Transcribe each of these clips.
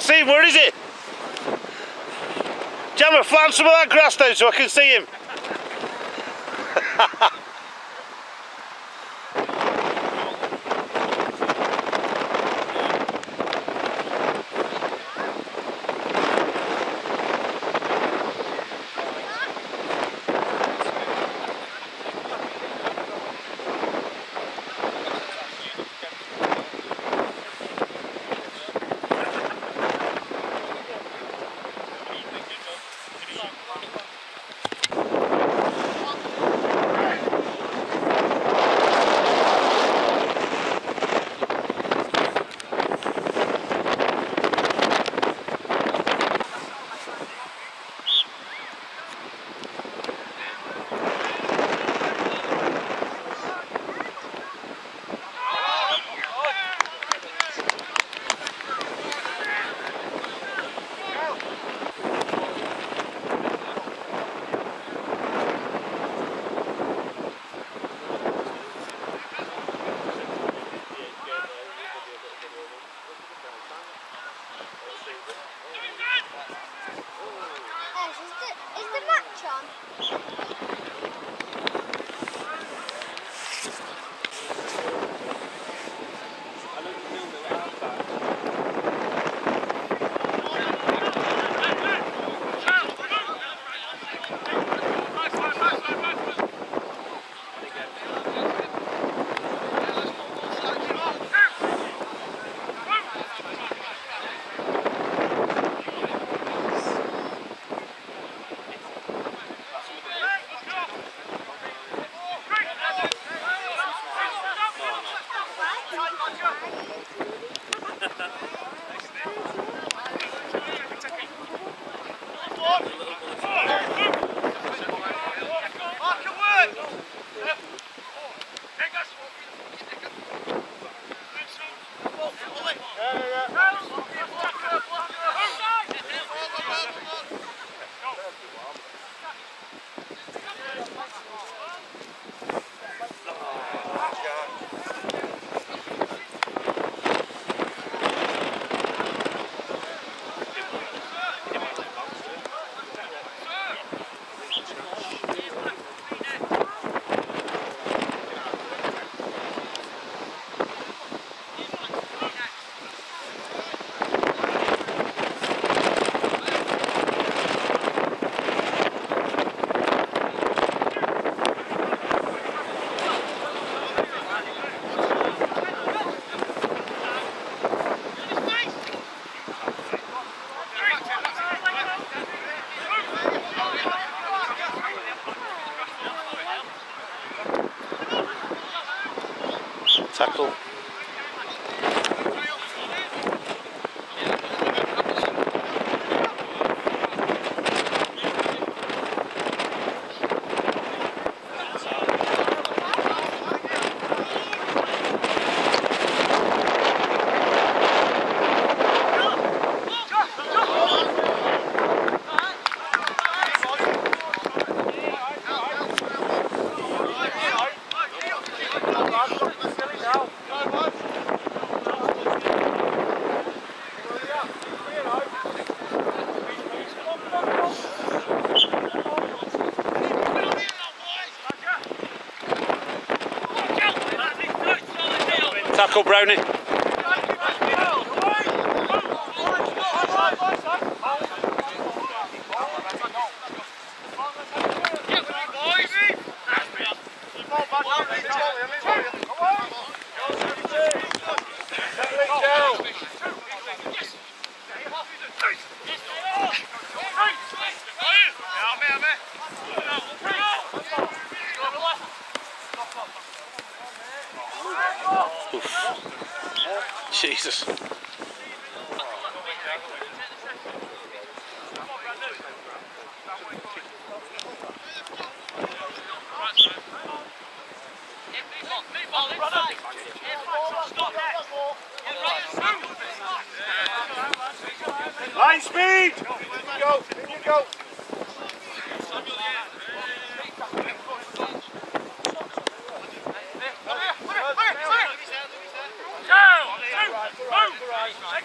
Can't see him, where is it? Jammer, flatten some of that grass down so I can see him. Tackle Brownie. Nice, nice.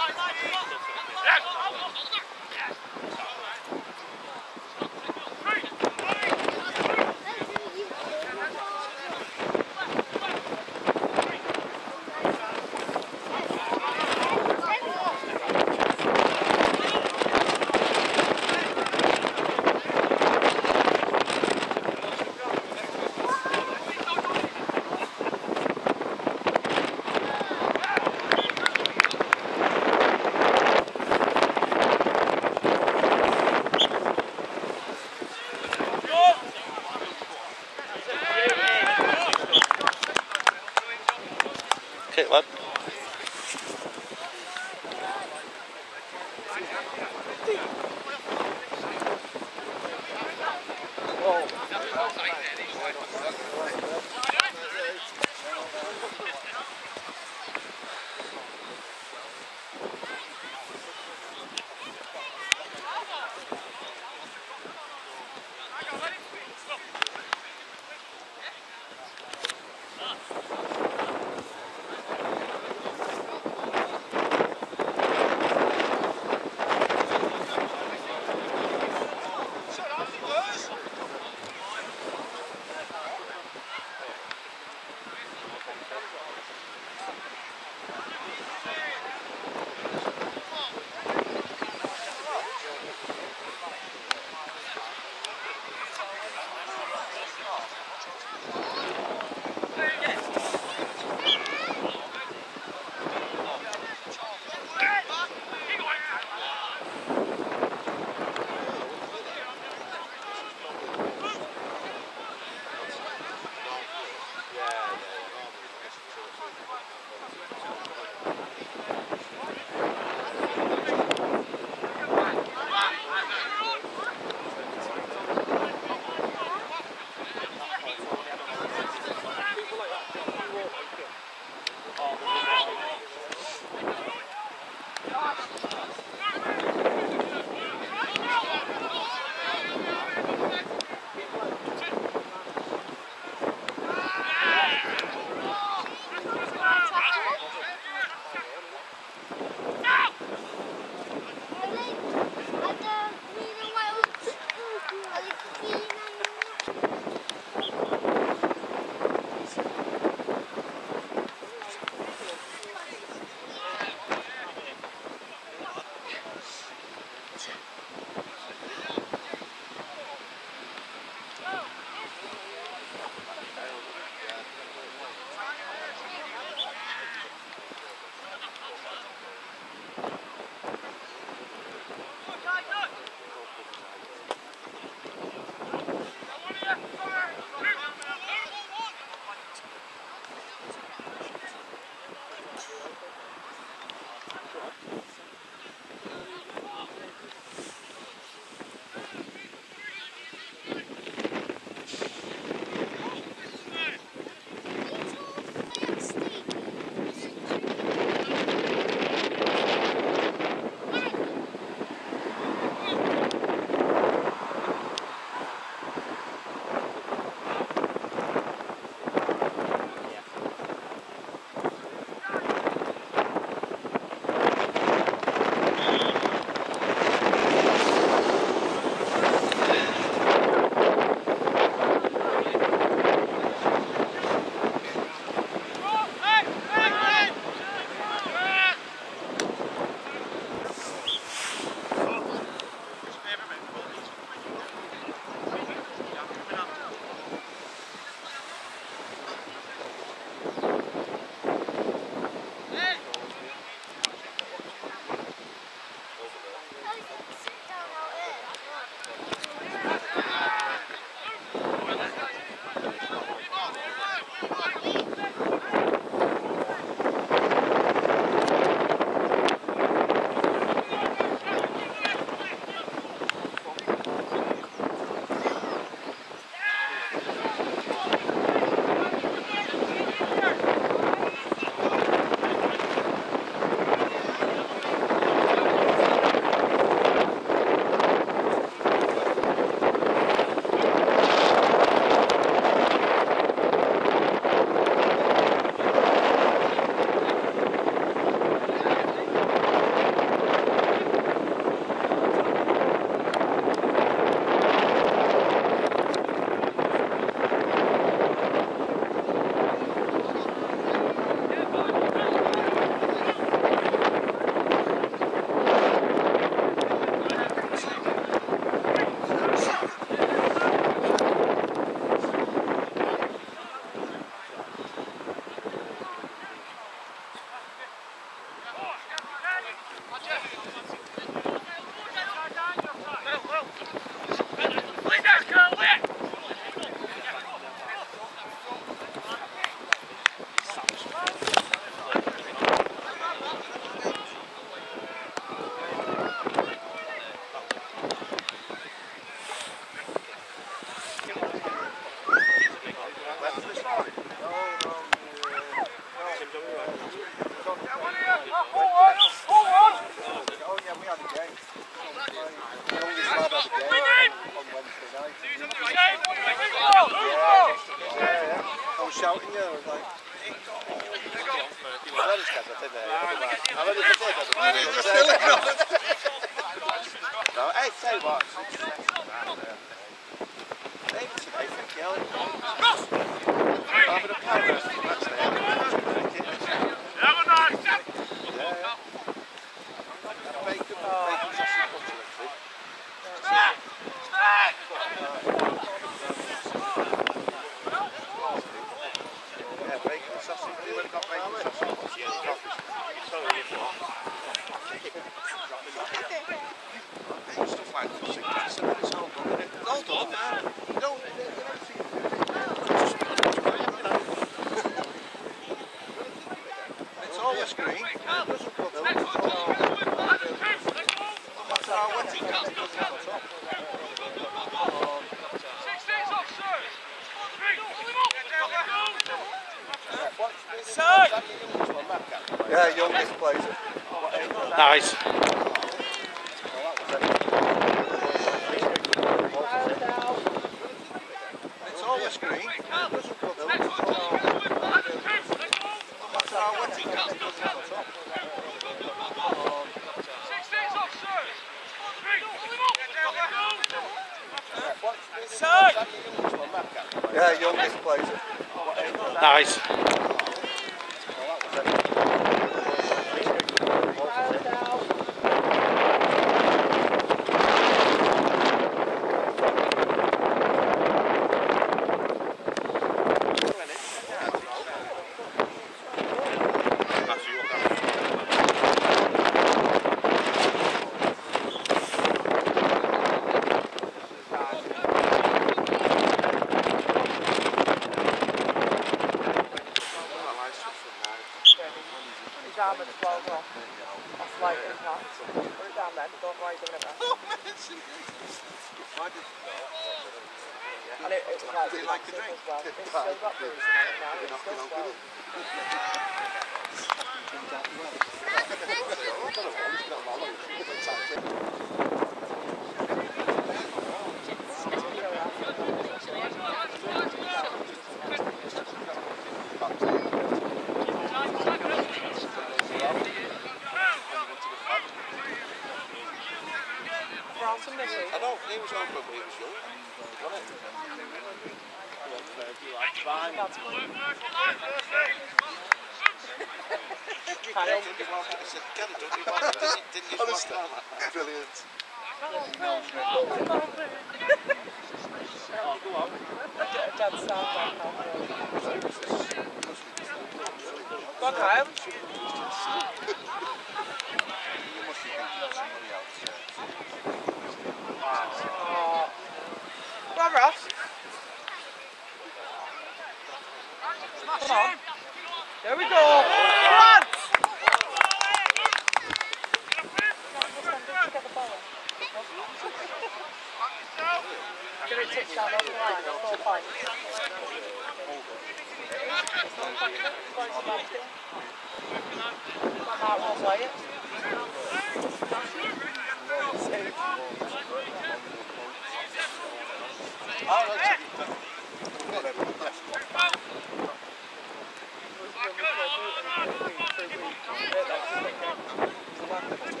止まって。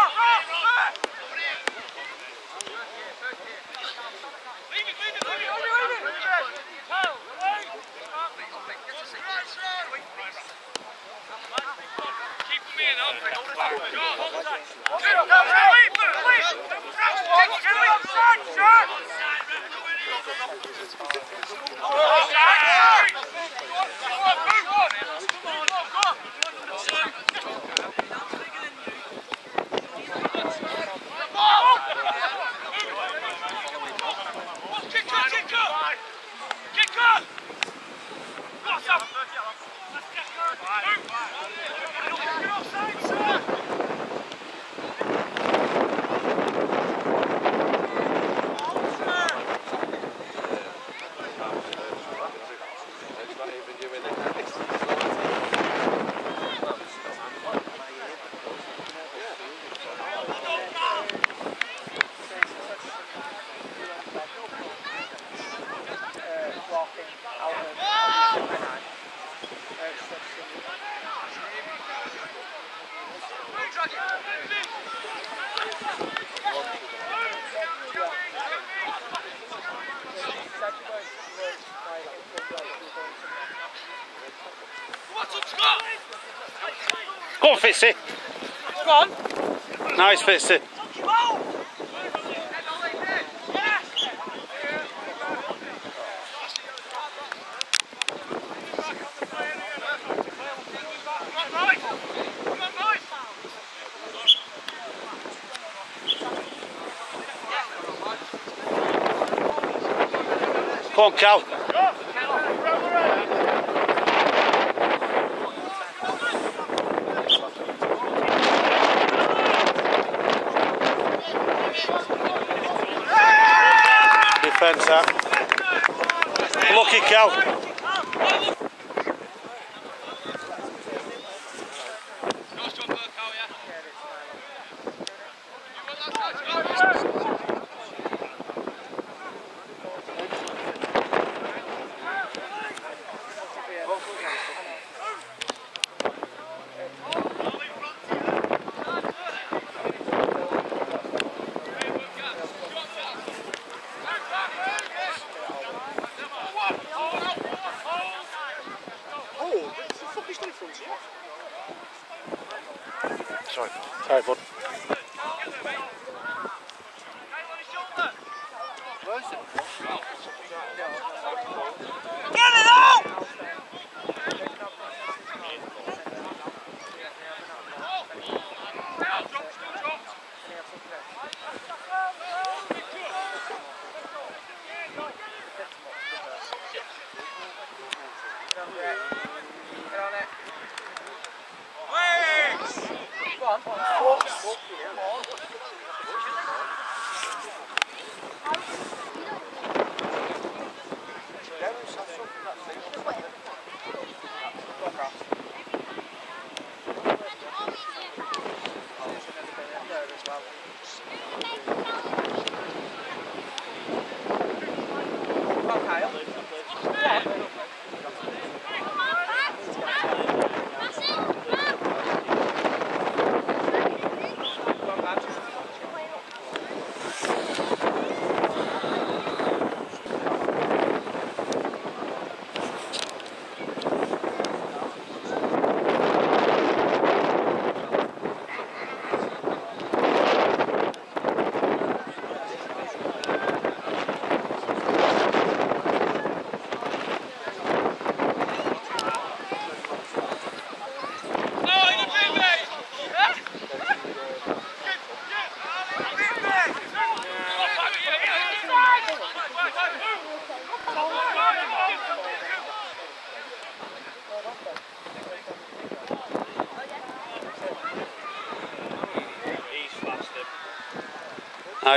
Oh, fits it. Go on. Nice fits it. Come on, Cal. Lucky cow.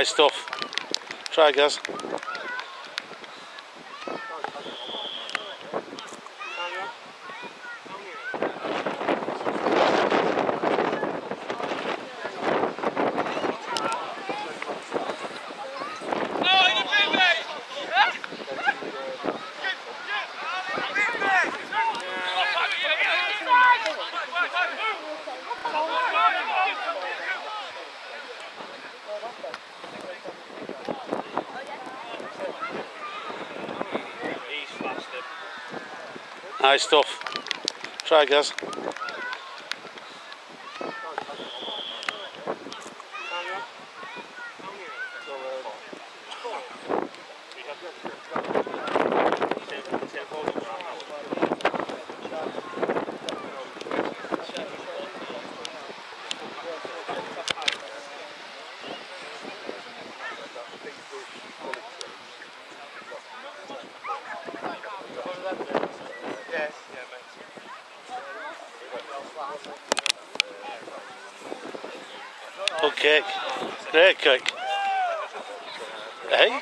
Nice stuff. Try, guys. Nice stuff. Try, guys. Yes, yeah, mate. Good kick. Great kick. Hey?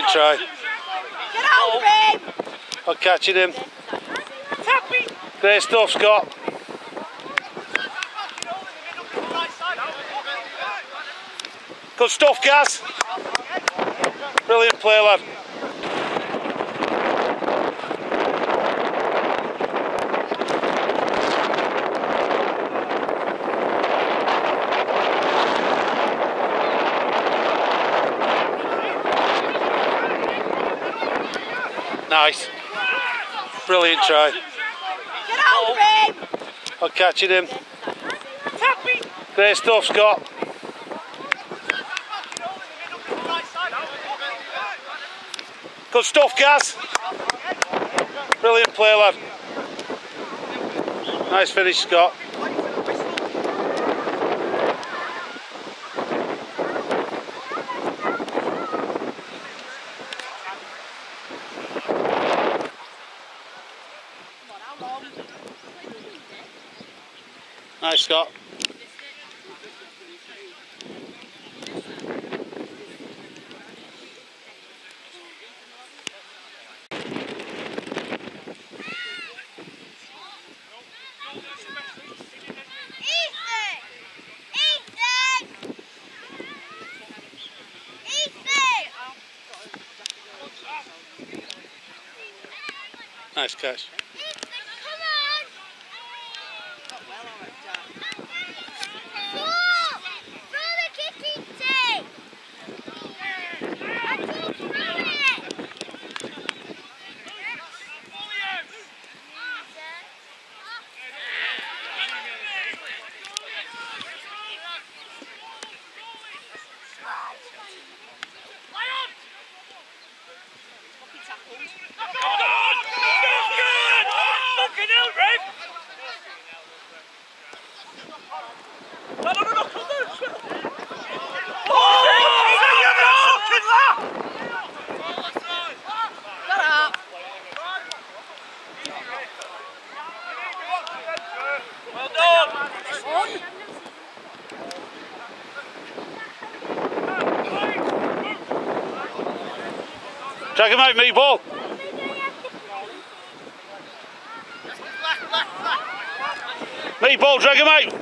Brilliant try. Get out, babe! I'm catching him. Great stuff, Scott. Good stuff, Gaz. Brilliant play, lad. Nice. Brilliant try. Get out, babe! I'm catching him. Great stuff, Scott. Good stuff, Gaz. Brilliant play, lad. Nice finish, Scott. Nice, Scott. Nice catch. Ethan, come on! Throw! Throw the kicking tape! I told throw it! Drag him out. Me ball, drag him out.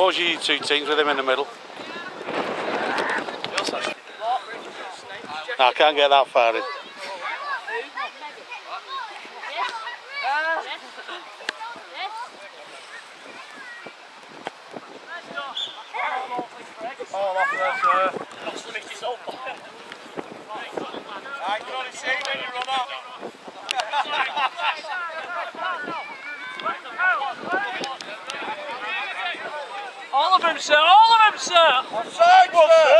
four was two teams with him in the middle? No, I can't get that far in. sir! Offside, sir!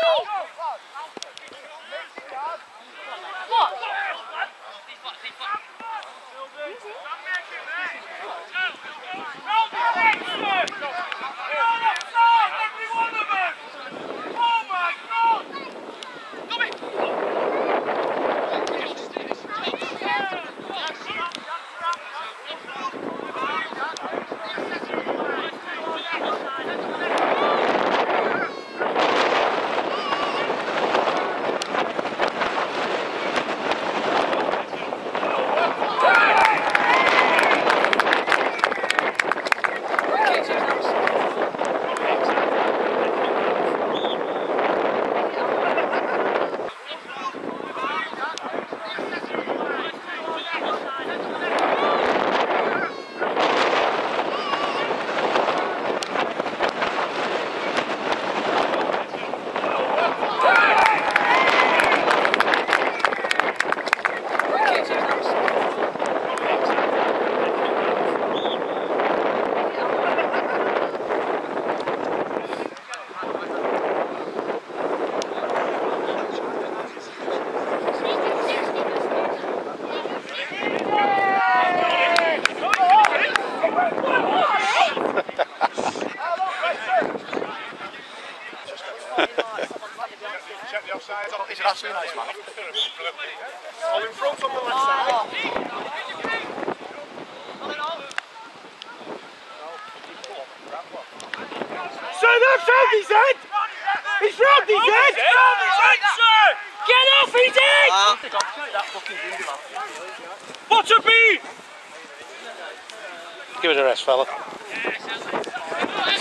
Mikey!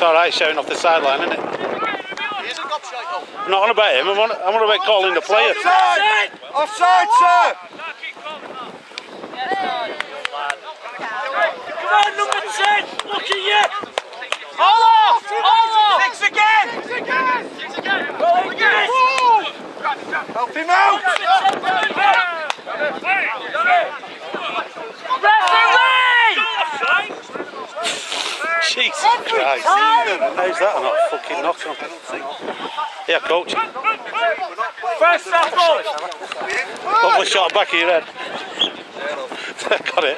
It's alright shouting off the sideline, isn't it? He is a gobshite though. I'm not on about him, I'm on, I'm on about calling the player. Offside! Offside, sir! Come on, number 10! Look at you! Hold off! Hold off! Six again! Six again! Six again! Go again! Help him out! Jesus Christ. How's that or not fucking knock on? Yeah, coach. First tackle! Lovely shot back of your head. Got it.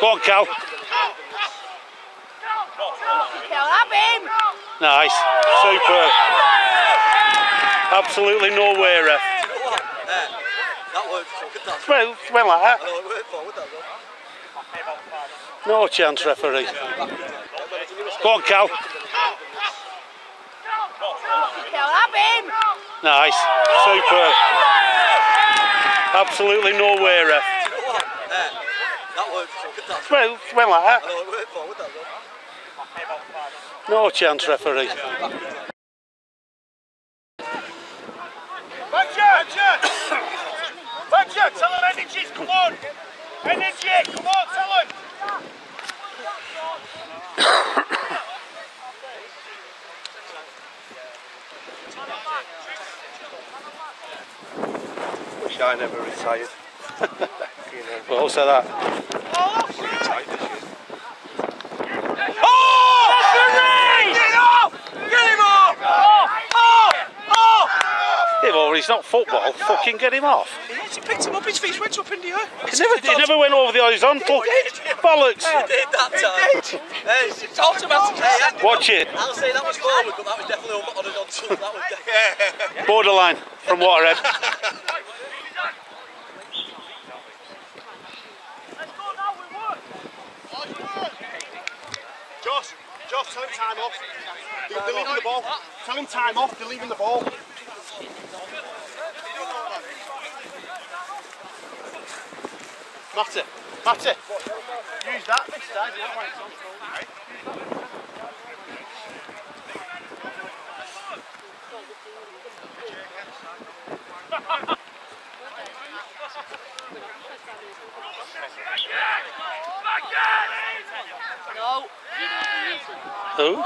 Go on, Cal. Nice. Super. Absolutely no way, ref. Well, went like that. No chance, referee. Go on, Cal. Nice. Super. Absolutely no way, ref. That worked. Good that. Well, it went like that. No, it worked forward that though. No chance, referee. Badger! Badger, tell them energies, come on! Energy, come on, tell them! Wish I never retired. Well, say that. Retired this year. Oh! Get off! Get him off! Oh! Oh! Yeah, well, he's not football. Fucking get him off. He picked him up, his feet went up in the air. He never, he never went over the horizontal. Bollocks. did that time. Hey, it's it's automatic. Watch it. I'll say that was forward, but that was definitely on horizontal. That was definitely. Borderline from Waterhead. Josh, tell him time off. They're, they're leaving the ball. Tell him time off, they're leaving the ball. Matter, matter. use that this side. On. Who?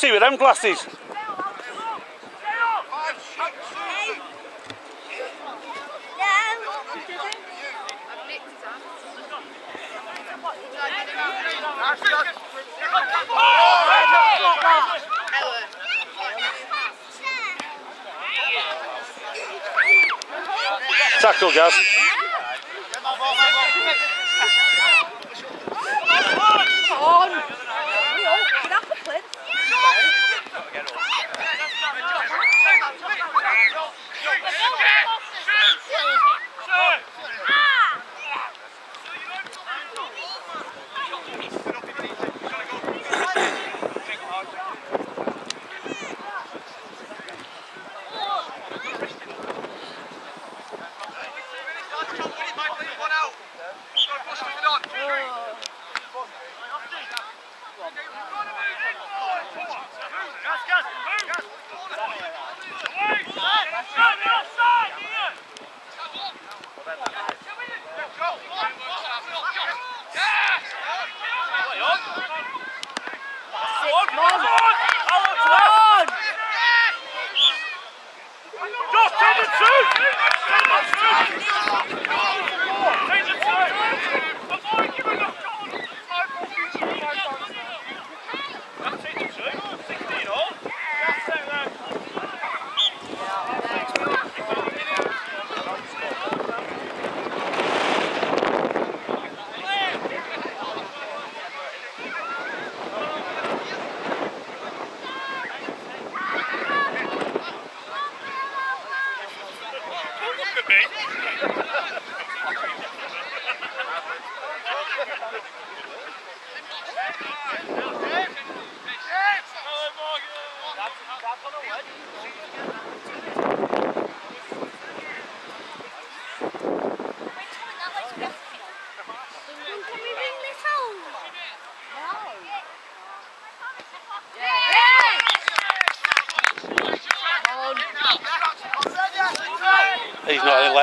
See with them glasses?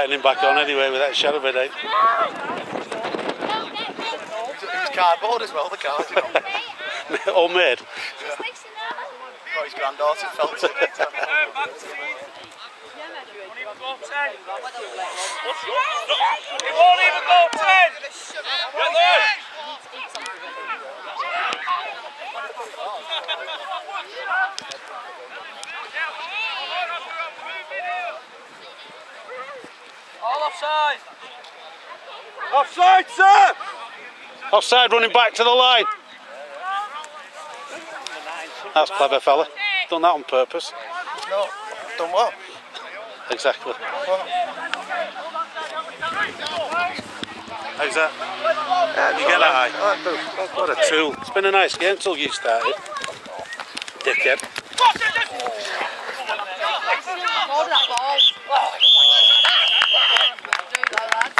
He's not letting him back on anyway with that shadow of a doubt. It's cardboard as well, the card, you know. Homemade. Got his granddaughter felt it. It won't even go 10! Offside. Offside, sir! Offside running back to the line. That's clever fella. Done that on purpose. No, done what? Exactly. How's that? You get that eye? What a tool. It's been a nice game till you started. Dickhead. Hold that ball. Do that, lads.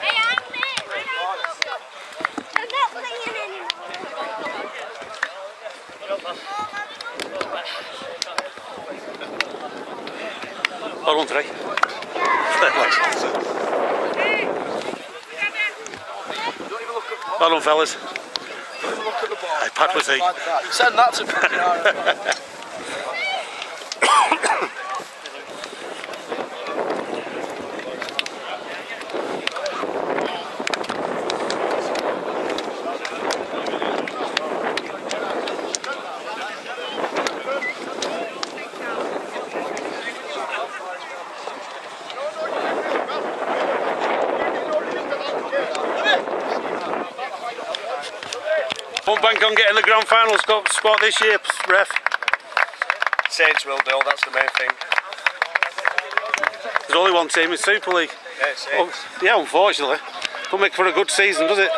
Hey, I'm Nick. I'm not playing anymore. Well on three. Well done, fellas. Look at the ball. Hey, Pat was he. That to grand final spot this year, ref. Saints will do, that's the main thing. There's only one team in Super League. Yeah, Oh, yeah, unfortunately. Don't make for a good season, does it?